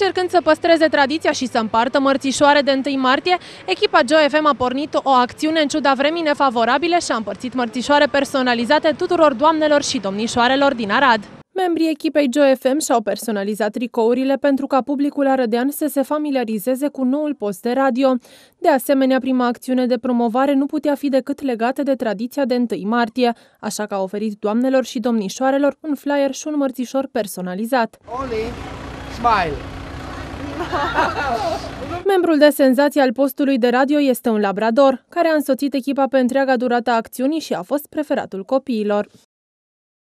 Încercând să păstreze tradiția și să împartă mărțișoare de 1 martie, echipa Joy FM a pornit o acțiune în ciuda vremii nefavorabile și a împărțit mărțișoare personalizate tuturor doamnelor și domnișoarelor din Arad. Membrii echipei Joy FM și-au personalizat tricourile pentru ca publicul arădean să se familiarizeze cu noul post de radio. De asemenea, prima acțiune de promovare nu putea fi decât legată de tradiția de 1 martie, așa că a oferit doamnelor și domnișoarelor un flyer și un mărțișor personalizat. Oli, smile. Membrul de senzație al postului de radio este un labrador, care a însoțit echipa pe întreaga durată a acțiunii și a fost preferatul copiilor.